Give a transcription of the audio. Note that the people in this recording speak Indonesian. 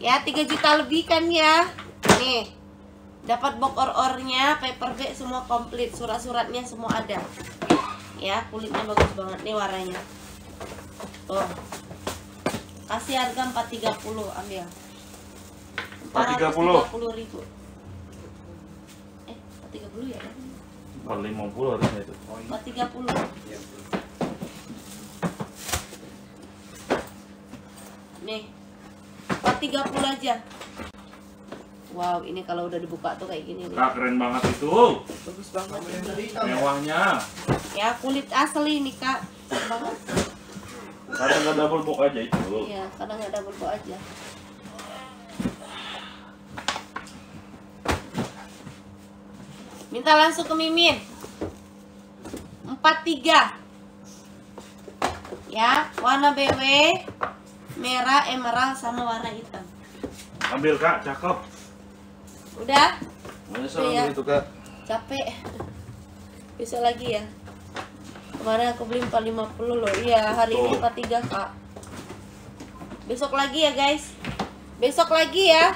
Ya 3 juta lebih kan ya? Nih Dapat box or-ornya Paper bag semua komplit Surat-suratnya semua ada. Ya kulitnya bagus banget nih warnanya. Tuh. Kasih harga 430 ambil. 430. 430 ribu. Eh 430 ya? Kan? 450 harusnya itu. 430 Nih 430 aja Wow ini kalau udah dibuka tuh kayak gini nih Kak keren banget itu. Bagus banget. Mewahnya. Ya kulit asli nih kak banget Kadang nggak double box aja itu. Iya kadang nggak double box aja Minta langsung ke Mimin 43 Ya warna BW Merah, emerald, sama warna hitam. Ambil kak, cakep. Udah? Menyesal ambil itu kak. capek. Bisa lagi ya? Kemarin aku beli 450 loh. Iya hari ini Tuh. 43 kak. Besok lagi ya guys? Besok lagi ya